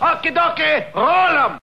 Okie dokie, roll 'em!